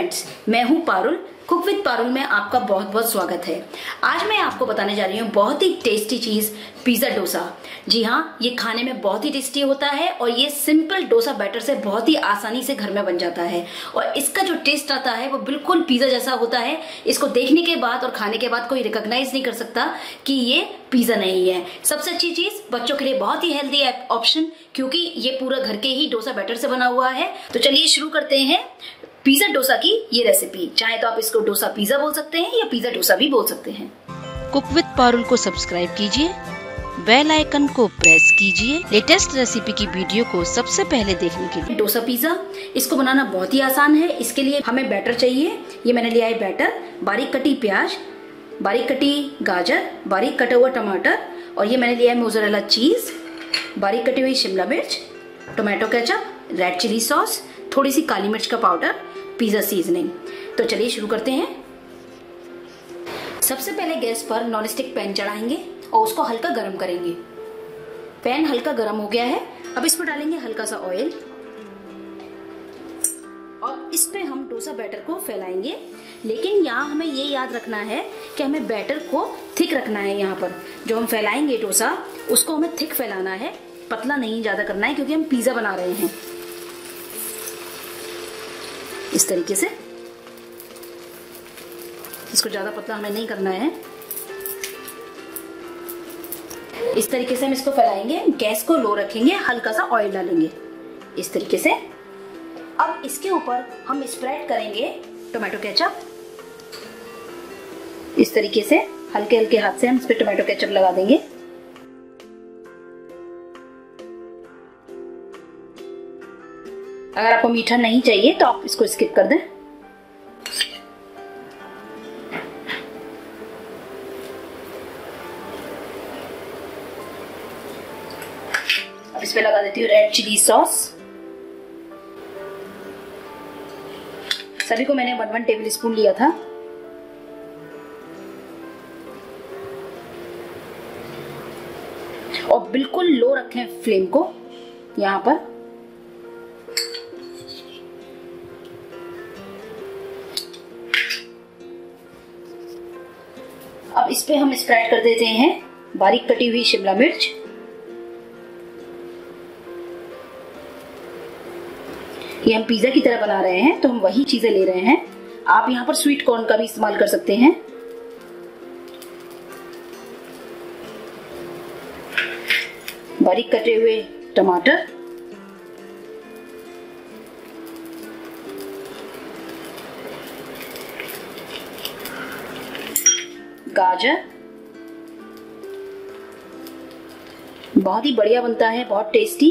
Friends, मैं हूँ Parul. Cook with Parul में आपका बहुत बहुत स्वागत है। आज मैं आपको बताने जा रही हूँ बहुत ही टेस्टी चीज़, पिज्जा डोसा। जी हाँ ये खाने में बहुत ही टेस्टी होता है और ये सिंपल डोसा बैटर से बहुत ही आसानी से घर में बन जाता है। और इसका जो टेस्ट आता है वो बिल्कुल पिज्जा जैसा होता है। इसको देखने के बाद और खाने के बाद कोई रिकॉग्नाइज नहीं कर सकता कि ये पिज्जा नहीं है। सबसे अच्छी चीज़, बच्चों के लिए बहुत ही हेल्दी ऑप्शन क्योंकि ये पूरा घर के ही डोसा बैटर से बना हुआ है। तो चलिए शुरू करते हैं। पिज्जा डोसा की ये रेसिपी चाहे तो आप इसको डोसा पिज्जा बोल सकते हैं या पिज्जा डोसा भी बोल सकते हैं। कुक विद पारुल को सब्सक्राइब कीजिए बेल आइकन को प्रेस कीजिए लेटेस्ट रेसिपी की वीडियो को सबसे पहले देखने के लिए। डोसा पिज्जा इसको बनाना बहुत ही आसान है। इसके लिए हमें बैटर चाहिए। ये मैंने लिया है बैटर बारीक कटी प्याज बारीक कटी गाजर बारीक कटा हुआ टमाटर और ये मैंने लिया है मोजरेला चीज़ बारीक कटी हुई शिमला मिर्च tomato ketchup red chilli sauce थोड़ी सी काली मिर्च का पाउडर पिज्जा सीजनिंग तो चलिए शुरू करते हैं। सबसे पहले गैस पर नॉन स्टिक पैन चढ़ाएँगे और उसको हल्का गर्म करेंगे। पैन हल्का गर्म हो गया है। अब इसमें डालेंगे हल्का सा ऑयल और इस पे हम डोसा बैटर को फैलाएँगे। लेकिन यहाँ हमें ये याद रखना है कि हमें बैटर को थिक रखना है यहाँ पर। जो हम फैलाएँगे डोसा, उसको हमें थिक फैलाना है। पतला नहीं ज़्यादा करना है क्योंकि हम पिज्जा बना रहे हैं। इस तरीके से। इसको ज़्यादा पतला हमें नहीं करना है। इस तरीके से हम इसको फैलाएँगे, गैस को लो रखेंगे, हल्का सा ऑयल डालेंगे। इस तरीके से। अब इसके ऊपर हम स्प्रेड करेंगे टोमेटो केचप इस तरीके से हल्के हल्के हाथ से हम इस पर टोमेटो केचप लगा देंगे। अगर आपको मीठा नहीं चाहिए तो आप इसको स्किप कर दें। अब इस पे लगा देती हूँ रेड चिली सॉस सभी को मैंने वन वन टेबल स्पून लिया था। और बिल्कुल लो रखें फ्लेम को, यहाँ पर। इस पे हम स्प्रेड कर देते हैं। बारीक कटी हुई शिमला मिर्च। ये हम पिज्जा की तरह बना रहे हैं तो हम वही चीज़ें ले रहे हैं। आप यहाँ पर स्वीट कॉर्न का भी इस्तेमाल कर सकते हैं। बारीक कटे हुए टमाटर। गाजर। बहुत ही बढ़िया बनता है, बहुत टेस्टी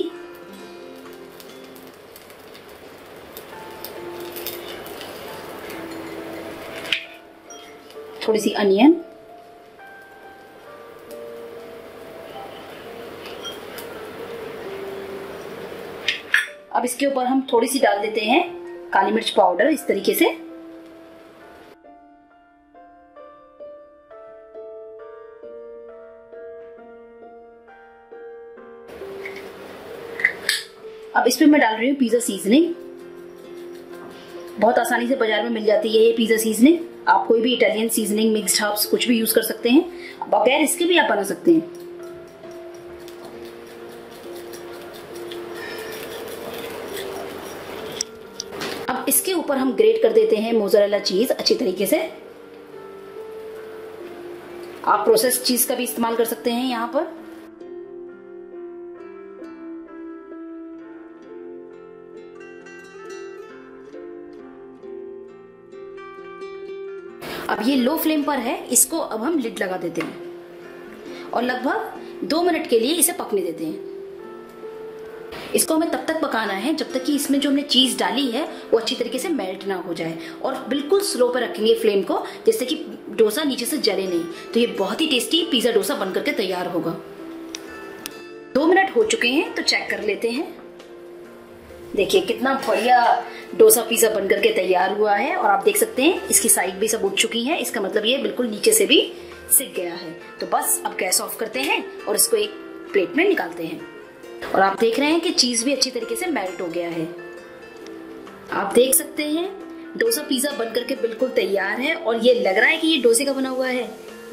थोड़ी सी अनियन अब इसके ऊपर हम थोड़ी सी डाल देते हैं काली मिर्च पाउडर इस तरीके से। अब इस पे मैं डाल रही हूँ पिज्जा सीजनिंग बहुत आसानी से बाज़ार में मिल जाती है ये पिज्जा सीजनिंग आप कोई भी इटालियन सीजनिंग मिक्स्ड हर्ब्स कुछ भी यूज़ कर सकते हैं। बगैर इसके भी आप बना सकते हैं। अब इसके ऊपर हम ग्रेट कर देते हैं मोजरेला चीज़ अच्छी तरीके से। आप प्रोसेस चीज़ का भी इस्तेमाल कर सकते हैं यहाँ पर। अब ये लो फ्लेम पर है, इसको अब हम लिड लगा देते हैं। और लगभग दो मिनट के लिए इसे पकने देते हैं। इसको हमें तब तक पकाना है जब तक कि इसमें जो हमने चीज़ डाली है, वो अच्छी तरीके से मेल्ट ना हो जाए। और बिल्कुल स्लो पर रखेंगे फ्लेम को, जिससे कि डोसा नीचे से जले नहीं। तो ये बहुत ही टेस्टी पिज्जा डोसा बन करके तैयार होगा। दो मिनट हो चुके हैं तो चेक कर लेते हैं। देखिए कितना बढ़िया डोसा पिज्जा बन करके तैयार हुआ है और आप देख सकते हैं, इसकी साइड भी सब उठ चुकी है। इसका मतलब ये बिल्कुल नीचे से भी सिक गया है। तो बस अब गैस ऑफ़ करते हैं और इसको एक प्लेट में निकालते हैं। और आप देख रहे हैं कि चीज़ भी अच्छी तरीके से मेल्ट हो गया है। आप देख सकते हैं, डोसा पिज्जा बन करके बिल्कुल तैयार है और ये लग रहा है कि ये डोसे का बना हुआ है।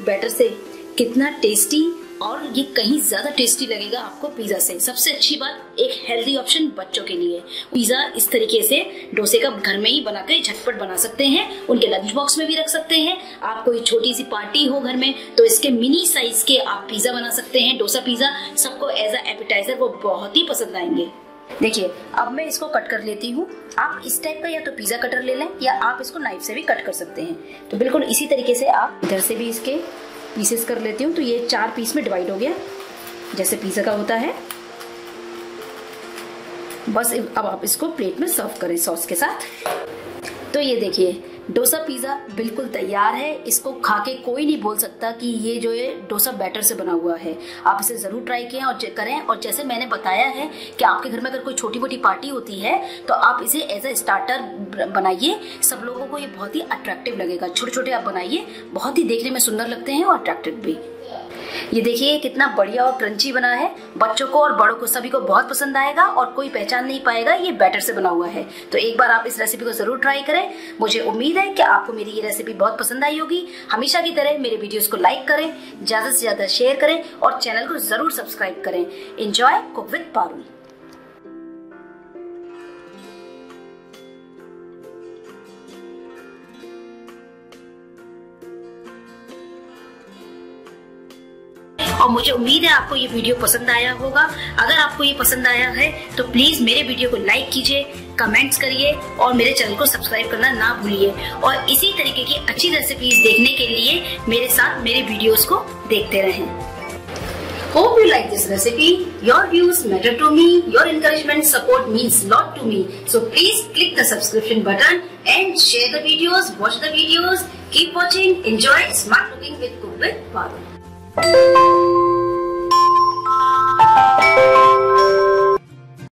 बैटर से कितना टेस्टी और ये कहीं ज़्यादा टेस्टी लगेगा आपको पिज्जा से। सबसे अच्छी बात, एक हेल्दी ऑप्शन बच्चों के लिए। पिज्जा इस तरीके से डोसे का घर में ही बनाकर झटपट बना सकते हैं, उनके लंच बॉक्स में भी रख सकते हैं। आप कोई छोटी सी पार्टी हो घर में तो इसके मिनी साइज़ के आप पिज्जा बना सकते हैं। डोसा पिज्जा सबको एज अ एपिटाइजर वो बहुत ही पसंद आएँगे। देखिए, अब मैं इसको कट कर लेती हूँ। आप इस टाइप का या तो पिज्जा कटर ले लें, या आप इसको नाइफ से भी कट कर सकते हैं। तो बिल्कुल इसी तरीके से आप इधर से भी इसके पीसेस कर लेती हूँ तो ये चार पीस में डिवाइड हो गया। जैसे पिज्जा का होता है। बस अब आप इसको प्लेट में सर्व करें सॉस के साथ। तो ये देखिए डोसा पिज्जा बिल्कुल तैयार है। इसको खा के कोई नहीं बोल सकता कि ये जो है, डोसा बैटर से बना हुआ है। आप इसे ज़रूर ट्राई किए और करें। और जैसे मैंने बताया है कि आपके घर में अगर कोई छोटी मोटी पार्टी होती है तो आप इसे एज ए स्टार्टर बनाइए। सब लोगों को ये बहुत ही अट्रैक्टिव लगेगा। छोटे छोटे आप बनाइए। बहुत ही देखने में सुंदर लगते हैं और अट्रैक्टिव भी। ये देखिए, कितना बढ़िया और क्रंची बना है। बच्चों को और बड़ों को सभी को बहुत पसंद आएगा और कोई पहचान नहीं पाएगा, ये बैटर से बना हुआ है। तो एक बार आप इस रेसिपी को ज़रूर ट्राई करें। मुझे उम्मीद है कि आपको मेरी ये रेसिपी बहुत पसंद आई होगी। हमेशा की तरह मेरे वीडियोस को लाइक करें, ज़्यादा से ज़्यादा शेयर करें और चैनल को ज़रूर सब्सक्राइब करें। इंजॉय कुक विद पारुल और मुझे उम्मीद है आपको ये वीडियो पसंद आया होगा अगर आपको ये पसंद आया है तो प्लीज़ मेरे वीडियो को लाइक कीजिए कमेंट्स करिए और मेरे चैनल को सब्सक्राइब करना ना भूलिए और इसी तरीके की अच्छी रेसिपीज़ देखने के लिए मेरे साथ मेरे वीडियोस को देखते रहें Hope you like this recipe. Your views matter to me. Your encouragement support means lot to me. So please click the subscription button and share the videos, watch the videos, keep watching, enjoy smart cooking with Cook with Música